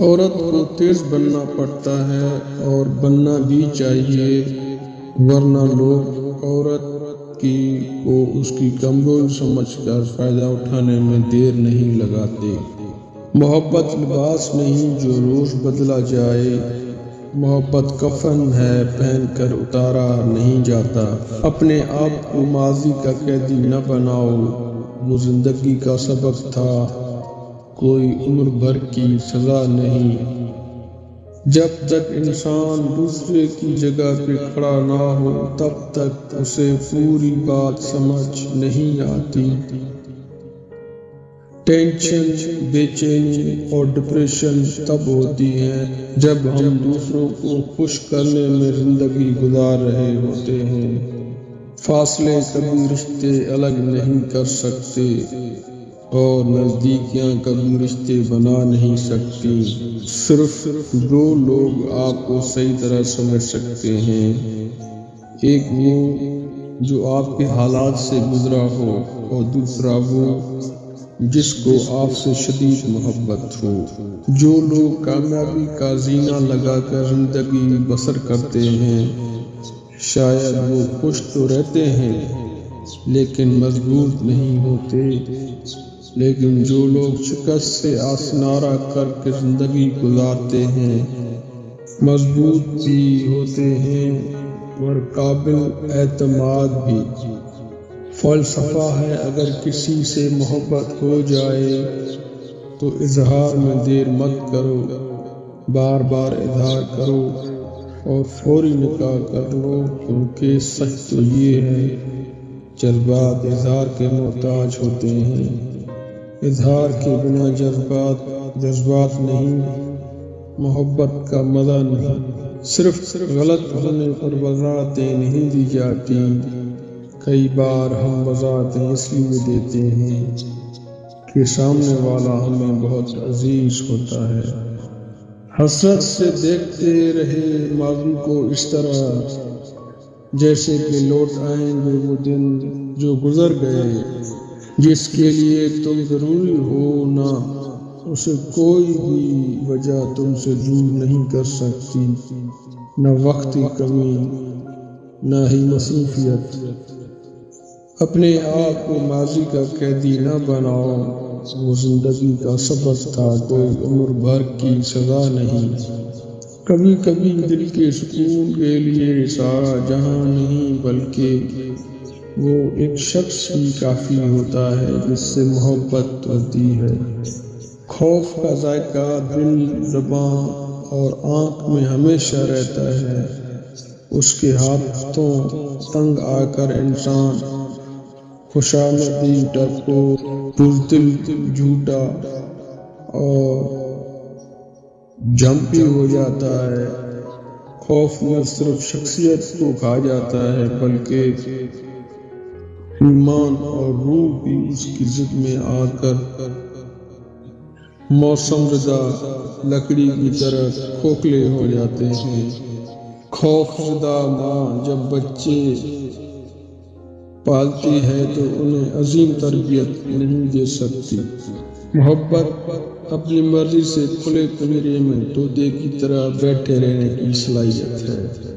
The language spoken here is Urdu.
عورت کو تیز بننا پڑتا ہے اور بننا بھی چاہیے، ورنہ لوگ عورت کی کو اس کی کمزور سمجھ کر فائدہ اٹھانے میں دیر نہیں لگاتے۔ محبت لباس نہیں جو روز بدلا جائے۔ محبت کفن ہے، پہن کر اتارا نہیں جاتا۔ اپنے آپ کو ماضی کا قیدی نہ بناؤ۔ وہ زندگی کا سبق تھا۔ کوئی عمر بھر کی سزا نہیں۔ جب تک انسان دوسرے کی جگہ پہ کھڑا نہ ہو، تب تک اسے پوری بات سمجھ نہیں آتی۔ ٹینشن، بے چینی اور ڈپریشن تب ہوتی ہے جب ہم دوسروں کو خوش کرنے میں زندگی گزار رہے ہوتے ہیں۔ فاصلے کبھی رشتے الگ نہیں کر سکتے۔ اور نزدیکیاں کبھی رشتے بنا نہیں سکتی۔ صرف دو لوگ آپ کو صحیح طرح سمجھ سکتے ہیں۔ ایک وہ جو آپ کے حالات سے گزرا ہو اور دوسرا وہ جس کو آپ سے شدید محبت ہو۔ جو لوگ کامیابی کا زینہ لگا کر زندگی بسر کرتے ہیں، شاید وہ خوش تو رہتے ہیں۔ لیکن مضبوط نہیں ہوتے۔ لیکن جو لوگ شکست سے آسنارا کر کے زندگی گزارتے ہیں، مضبوط بھی ہوتے ہیں، اور قابل اعتماد بھی۔ فلسفہ ہے، اگر کسی سے محبت ہو جائے تو اظہار میں دیر مت کرو، بار بار اظہار کرو اور فوری نکاح کر لو، کیونکہ سچ تو یہ ہے جذبات اظہار کے محتاج ہوتے ہیں۔ اظہار کے بنا جذبات جذبات نہیں، محبت کا مزہ نہیں۔ صرف صرف غلط ہونے پر وضاحتیں نہیں دی جاتی۔ کئی بار ہم وضاحتیں اس لیے دیتے ہیں کہ سامنے والا ہمیں بہت عزیز ہوتا ہے۔ حسرت سے دیکھتے رہے ماضی کو اس طرح جیسے کہ لوٹ آئیں گے وہ دن جو گزر گئے۔ جس کے لیے تم ضروری ہو نہ اسے کوئی بھی وجہ تم سے دور نہیں کر سکتی۔ نہ وقت کی کمی، نہ ہی مصروفیت۔ اپنے آپ کو ماضی کا قیدی نہ بناؤ۔ وہ زندگی کا سبق تھا، کوئی عمر بھر کی سزا نہیں۔ کبھی کبھی دل کے سکون کے لیے سارا جہاں نہیں بلکہ وہ ایک شخص ہی کافی ہوتا ہے جس سے محبت ہوتی ہے۔ خوف کا ذائقہ دل، زبان اور آنکھ میں ہمیشہ رہتا ہے۔ اس کے ہاتھوں تنگ آ کر انسان خوشامدی ڈرپو بزدل، جھوٹا اور جمپی ہو جاتا ہے۔ خوف نہ صرف شخصیت کو کھا جاتا ہے، بلکہ ایمان اور روح بھی اس کی ضد میں آ کر موسم زدہ لکڑی کی طرح کھوکھلے ہو جاتے ہیں۔ خوف زدہ ماں جب بچے پالتی ہے تو انہیں عظیم تربیت نہیں دے سکتی۔ محبت اپنی مرضی سے کھلے کمرے میں تودے کی طرح بیٹھے رہنے کی صلاحیت ہے۔